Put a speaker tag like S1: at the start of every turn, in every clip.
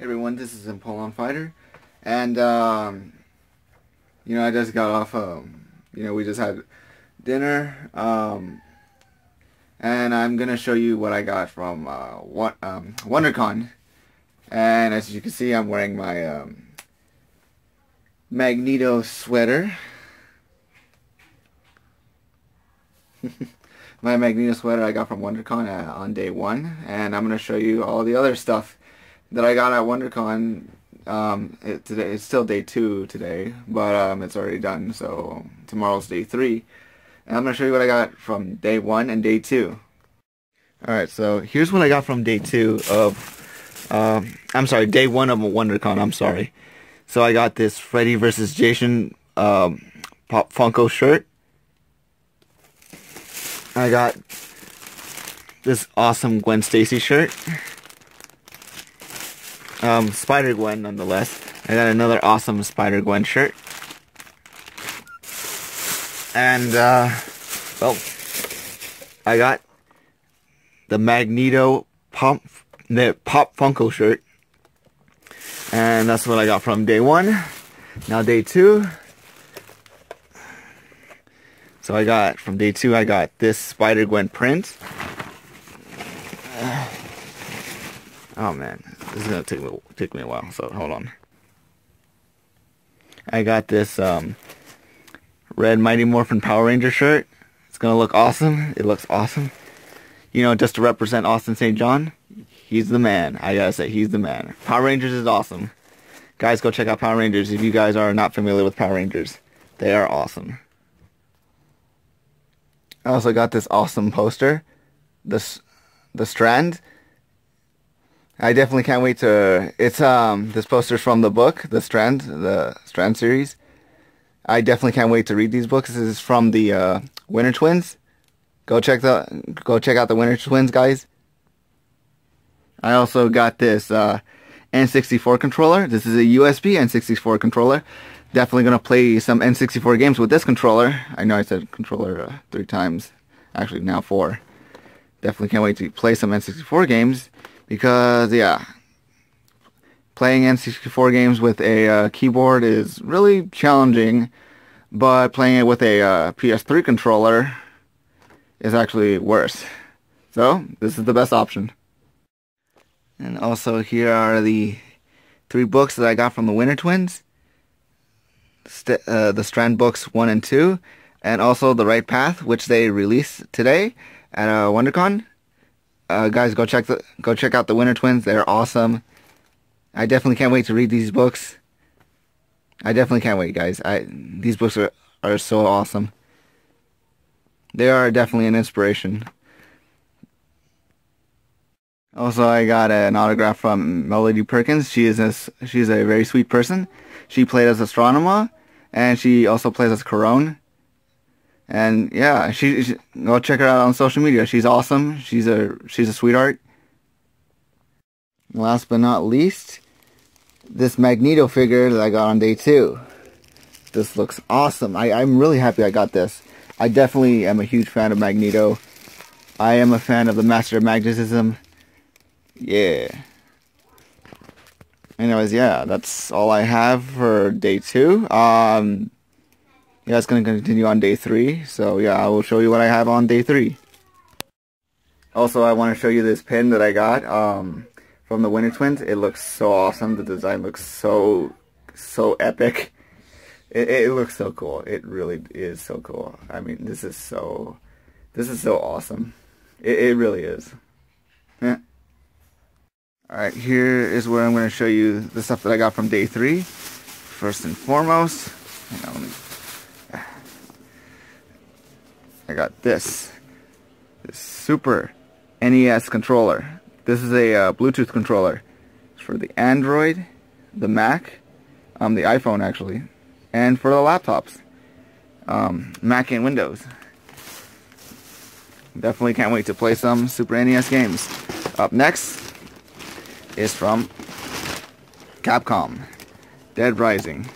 S1: Everyone, this is Empoleon Fighter, and um, you know I just got off. Um, you know we just had dinner, um, and I'm gonna show you what I got from uh, what um, WonderCon. And as you can see, I'm wearing my um, Magneto sweater. my Magneto sweater I got from WonderCon uh, on day one, and I'm gonna show you all the other stuff that I got at WonderCon. Um, it, today it's still day two today, but um, it's already done. So tomorrow's day three, and I'm gonna show you what I got from day one and day two. All right, so here's what I got from day two of. Um, I'm sorry, day one of WonderCon. I'm sorry. So I got this Freddy versus Jason um, Pop Funko shirt. I got this awesome Gwen Stacy shirt um, Spider Gwen nonetheless. I got another awesome Spider Gwen shirt. And, uh, well, I got the Magneto Pop, the Pop Funko shirt. And that's what I got from day one. Now day two. So I got, from day two, I got this Spider Gwen print. Oh man, this is gonna take me take me a while. So hold on. I got this um, red Mighty Morphin Power Ranger shirt. It's gonna look awesome. It looks awesome. You know, just to represent Austin St. John, he's the man. I gotta say, he's the man. Power Rangers is awesome. Guys, go check out Power Rangers if you guys are not familiar with Power Rangers. They are awesome. I also got this awesome poster. This, the Strand. I definitely can't wait to. It's um this poster's from the book, the Strand, the Strand series. I definitely can't wait to read these books. This is from the uh, Winner Twins. Go check the go check out the Winner Twins, guys. I also got this uh, N64 controller. This is a USB N64 controller. Definitely gonna play some N64 games with this controller. I know I said controller uh, three times. Actually, now four. Definitely can't wait to play some N64 games because yeah playing N64 games with a uh, keyboard is really challenging but playing it with a uh, PS3 controller is actually worse. So this is the best option. And also here are the three books that I got from the Winner Twins. St uh, the Strand books 1 and 2 and also The Right Path which they released today at uh, WonderCon uh, guys, go check the go check out the Winner Twins. They're awesome. I definitely can't wait to read these books. I definitely can't wait, guys. I these books are are so awesome. They are definitely an inspiration. Also, I got an autograph from Melody Perkins. She is a, she's a very sweet person. She played as Astronema, and she also plays as Karone. And yeah, she, she, go check her out on social media. She's awesome. She's a she's a sweetheart. Last but not least, this Magneto figure that I got on day two. This looks awesome. I, I'm really happy I got this. I definitely am a huge fan of Magneto. I am a fan of the Master of Magnetism. Yeah. Anyways, yeah, that's all I have for day two. Um, yeah, it's going to continue on day three. So yeah, I will show you what I have on day three. Also, I want to show you this pin that I got um, from the Winner Twins. It looks so awesome. The design looks so, so epic. It, it looks so cool. It really is so cool. I mean, this is so, this is so awesome. It, it really is. Yeah. Alright, here is where I'm going to show you the stuff that I got from day three. First and foremost, on, let me I got this. This Super NES controller. This is a uh, Bluetooth controller. It's for the Android, the Mac, um, the iPhone actually, and for the laptops. Um, Mac and Windows. Definitely can't wait to play some Super NES games. Up next is from Capcom. Dead Rising.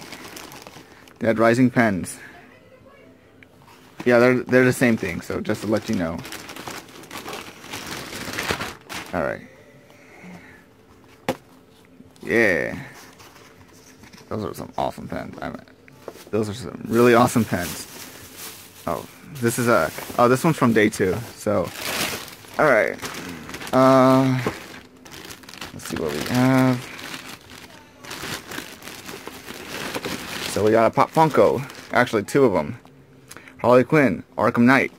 S1: Dead Rising pens. Yeah, they're they're the same thing. So just to let you know. All right. Yeah. Those are some awesome pens. I mean, those are some really awesome pens. Oh, this is a. Oh, this one's from day two. So, all right. Uh, let's see what we have. So we got a Pop Funko. Actually, two of them. Harley Quinn, Arkham Knight.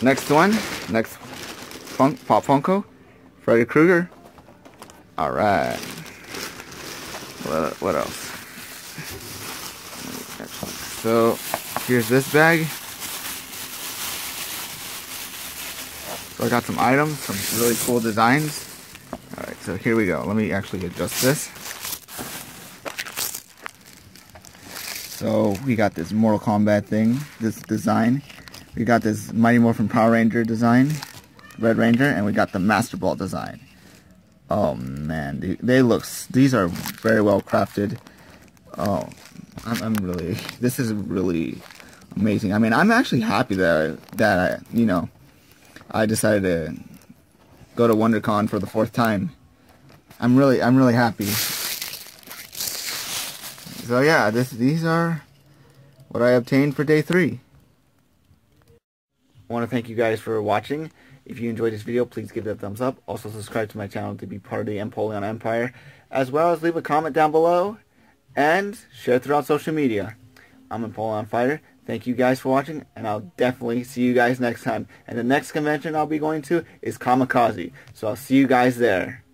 S1: Next one, next funk, Pop Funko, Freddy Krueger. All right. What, what else? So here's this bag. So I got some items, some really cool designs. All right, so here we go. Let me actually adjust this. So we got this Mortal Kombat thing, this design. We got this Mighty Morphin Power Ranger design, Red Ranger, and we got the Master Ball design. Oh man, they, look, these are very well crafted. Oh, I'm, I'm really, this is really amazing. I mean, I'm actually happy that, that I, you know, I decided to go to WonderCon for the fourth time. I'm really, I'm really happy. So yeah, this, these are what I obtained for day three. I want to thank you guys for watching. If you enjoyed this video, please give it a thumbs up. Also subscribe to my channel to be part of the Empoleon Empire. As well as leave a comment down below. And share throughout social media. I'm Empoleon Fighter. Thank you guys for watching. And I'll definitely see you guys next time. And the next convention I'll be going to is Comikaze, So I'll see you guys there.